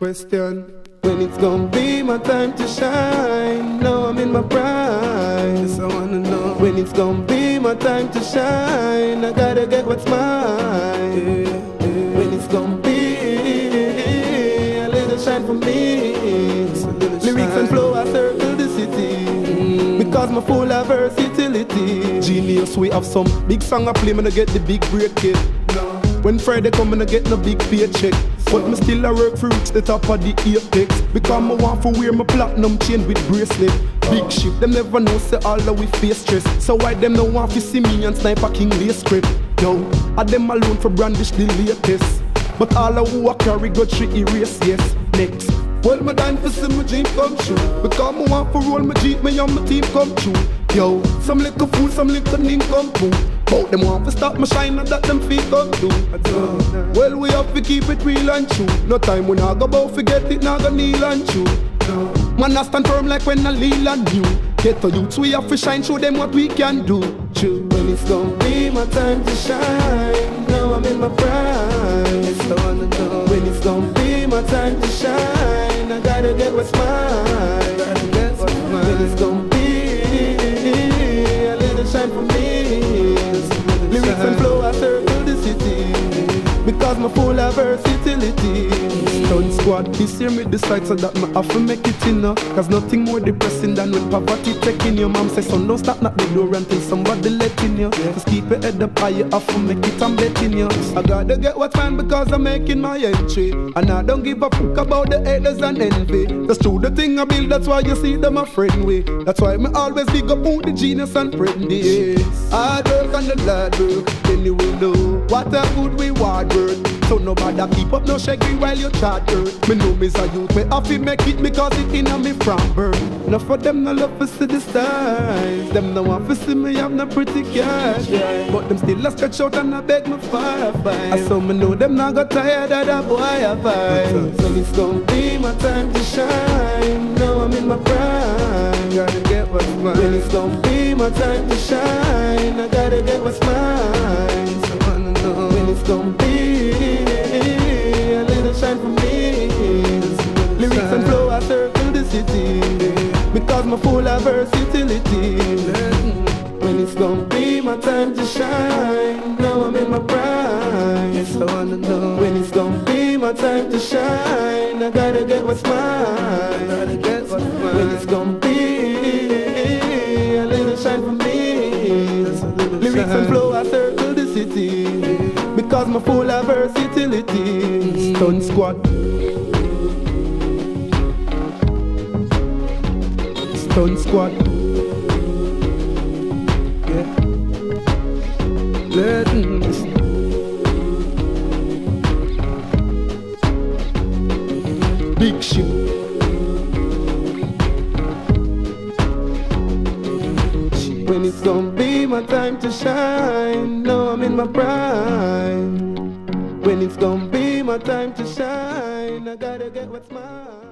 Question. When it's gonna be my time to shine Now I'm in my prime. Yes, I wanna know. When it's gonna be my time to shine I gotta get what's mine. When it's gonna be A little shine for me. Lyrics and flow I circle the city. Mm. Because my full of versatility. Genius we have some big song I play When I get the big break. When Friday come and I get no big paycheck. But me still I work for reach the top of the apex. Because I want to wear my platinum chain with bracelet. Big ship, them never know say all that we face stress. So why them no want to see me and sniper king lay script? Yo, I them alone for brandish the latest? But all of who I carry got she erase, yes. Next. Well, my dying for see my dream come true. Because I want to roll my jeep, me and my team come true. Yo, some little fool, some little come through. Bout them want to stop my shine and that them feet come do Well, we have to keep it real and true No time when I go about forget it, now go kneel and chew Man, I stand firm like when I lean on you Get to youths, we have to shine, show them what we can do True. When it's gonna be my time to shine Now I'm in my prime It's the one to know When it's gonna be my time to shine I gotta get what's mine. Gotta get what's mine. When it's gonna be a little shine for me. And flow, I circle the city. Because my full of versatility. Stun squad, this year me decide so that have to make it in uh. Cause nothing more depressing than when poverty taking your mom say son don't stop knock the door until somebody letting you. Just keep your head up high, you have to make it I'm betting you I gotta get what's mine because I'm making my entry And I don't give a fuck about the haters and envy That's true, the thing I build, that's why you see them a friend with That's why me always big up who the genius and friend is Hard work and the hard work, you will know What a good reward worth So nobody keep up no shaking while you chat hurt. Me know me's a youth, me have to make it because it inna me from birth. Enough for them no love to see the stars. Them no want to see me have no pretty cash. But them still a stretch out and I beg me for a fight. I saw me know them not got tired of that boy I fight. So it's gonna be my time to shine. Now I'm in my prime. Gotta get what's mine. When it's gonna be my time to shine. I gotta get what's mine. So I know when it's gonna be a little shine for me. Lyrics and flow, I circle the city. Because my full of versatility When it's gonna be my time to shine Now I'm in my prime. Yes, I wanna know. When it's gonna be my time to shine I gotta get what's mine. I gotta get what's mine. When it's gonna be a little shine for me. Lyrics and flow, I circle the city Because my full of versatility Stun squad Stun Squad. Yeah. Legends. Big ship. When it's gonna be my time to shine, know I'm in my prime. When it's gonna be my time to shine, I gotta get what's mine.